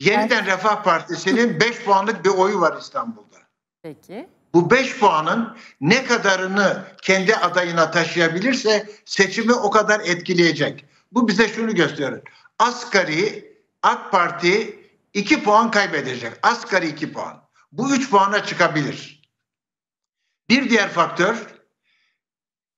Yeniden Refah Partisi'nin 5 puanlık bir oyu var İstanbul'da. Peki. Bu 5 puanın ne kadarını kendi adayına taşıyabilirse seçimi o kadar etkileyecek. Bu bize şunu gösteriyor. Asgari AK Parti 2 puan kaybedecek. Asgari 2 puan. Bu 3 puana çıkabilir. Bir diğer faktör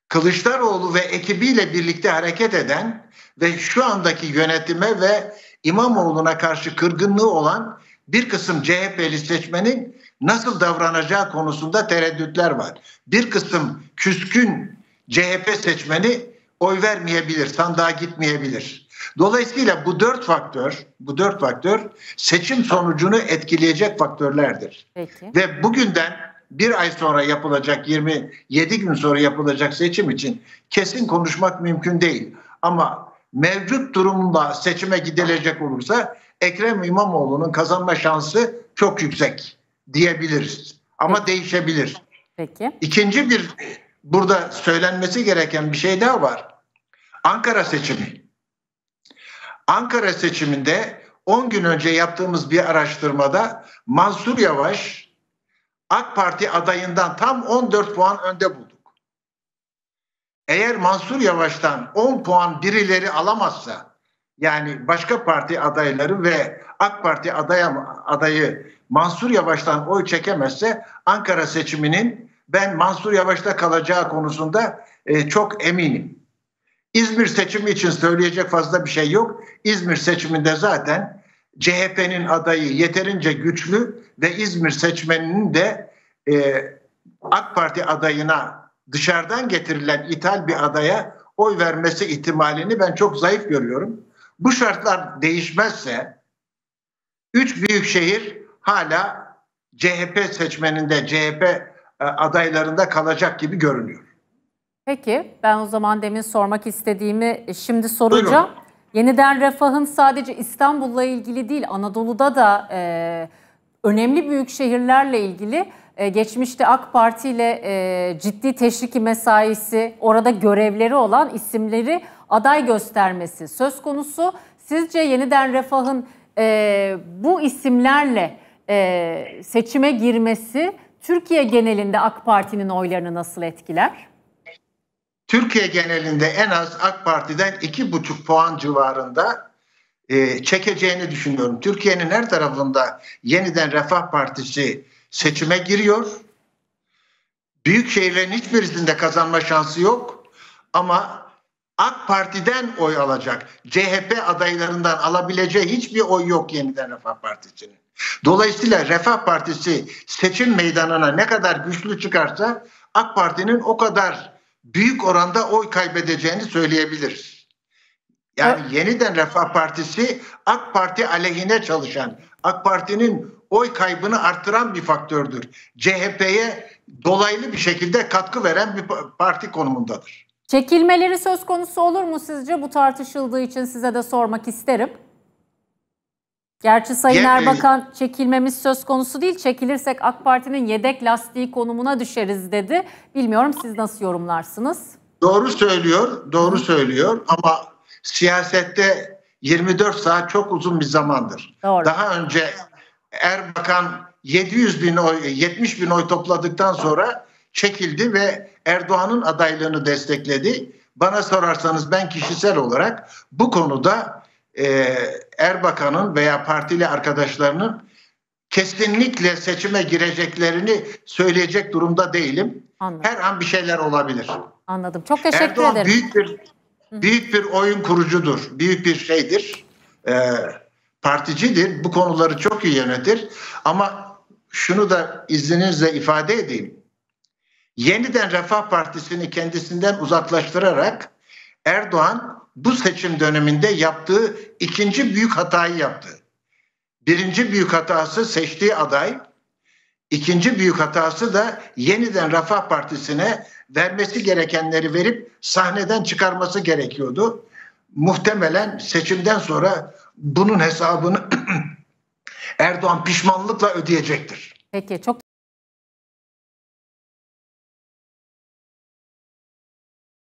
Kılıçdaroğlu ve ekibiyle birlikte hareket eden ve şu andaki yönetime ve İmamoğlu'na karşı kırgınlığı olan bir kısım CHP'li seçmenin nasıl davranacağı konusunda tereddütler var. Bir kısım küskün CHP seçmeni oy vermeyebilir, sandığa gitmeyebilir. Dolayısıyla bu dört faktör, bu dört faktör seçim sonucunu etkileyecek faktörlerdir. Peki. Ve bugünden bir ay sonra yapılacak 27 gün sonra yapılacak seçim için kesin konuşmak mümkün değil. Ama mevcut durumda seçime gidilecek olursa Ekrem İmamoğlu'nun kazanma şansı çok yüksek diyebiliriz. Ama Peki. değişebilir. Peki. İkinci bir burada söylenmesi gereken bir şey daha var. Ankara seçimi. Ankara seçiminde 10 gün önce yaptığımız bir araştırmada Mansur Yavaş AK Parti adayından tam 14 puan önde bulduk. Eğer Mansur Yavaş'tan 10 puan birileri alamazsa yani başka parti adayları ve AK Parti adaya, adayı Mansur Yavaş'tan oy çekemezse Ankara seçiminin ben Mansur Yavaş'ta kalacağı konusunda e, çok eminim. İzmir seçimi için söyleyecek fazla bir şey yok. İzmir seçiminde zaten CHP'nin adayı yeterince güçlü ve İzmir seçmeninin de e, AK Parti adayına dışarıdan getirilen ithal bir adaya oy vermesi ihtimalini ben çok zayıf görüyorum. Bu şartlar değişmezse üç büyük şehir hala CHP seçmeninde, CHP e, adaylarında kalacak gibi görünüyor. Peki ben o zaman demin sormak istediğimi şimdi soracağım. Buyurun. Yeniden refahın sadece İstanbul'la ilgili değil Anadolu'da da e, önemli büyük şehirlerle ilgili e, geçmişte AK Parti ile e, ciddi teşviki mesaisi orada görevleri olan isimleri aday göstermesi söz konusu. Sizce yeniden refahın e, bu isimlerle e, seçime girmesi Türkiye genelinde AK Parti'nin oylarını nasıl etkiler? Türkiye genelinde en az AK Parti'den iki buçuk puan civarında e, çekeceğini düşünüyorum. Türkiye'nin her tarafında yeniden Refah Partisi seçime giriyor. Büyük şehirlerin hiçbirisinde kazanma şansı yok. Ama AK Parti'den oy alacak. CHP adaylarından alabileceği hiçbir oy yok yeniden Refah Partisi'nin. Dolayısıyla Refah Partisi seçim meydanına ne kadar güçlü çıkarsa AK Parti'nin o kadar büyük oranda oy kaybedeceğini söyleyebiliriz. Yani evet. yeniden Refah Partisi AK Parti aleyhine çalışan, AK Parti'nin oy kaybını arttıran bir faktördür. CHP'ye dolaylı bir şekilde katkı veren bir parti konumundadır. Çekilmeleri söz konusu olur mu sizce? Bu tartışıldığı için size de sormak isterim. Gerçi Sayın Ge Erbakan çekilmemiz söz konusu değil. Çekilirsek AK Parti'nin yedek lastiği konumuna düşeriz dedi. Bilmiyorum siz nasıl yorumlarsınız? Doğru söylüyor, doğru söylüyor ama siyasette 24 saat çok uzun bir zamandır. Doğru. Daha önce Erbakan 700 bin oy, 70 bin oy topladıktan sonra çekildi ve Erdoğan'ın adaylığını destekledi. Bana sorarsanız ben kişisel olarak bu konuda e, Erbakan'ın veya partili arkadaşlarının kesinlikle seçime gireceklerini söyleyecek durumda değilim. Anladım. Her an bir şeyler olabilir. Anladım. Çok teşekkür Erdoğan ederim. büyük bir büyük bir oyun kurucudur. Büyük bir şeydir. Ee, particidir. Bu konuları çok iyi yönetir. Ama şunu da izninizle ifade edeyim. Yeniden Refah Partisi'ni kendisinden uzaklaştırarak Erdoğan bu seçim döneminde yaptığı ikinci büyük hatayı yaptı. Birinci büyük hatası seçtiği aday, ikinci büyük hatası da yeniden Refah Partisi'ne vermesi gerekenleri verip sahneden çıkarması gerekiyordu. Muhtemelen seçimden sonra bunun hesabını Erdoğan pişmanlıkla ödeyecektir. Peki çok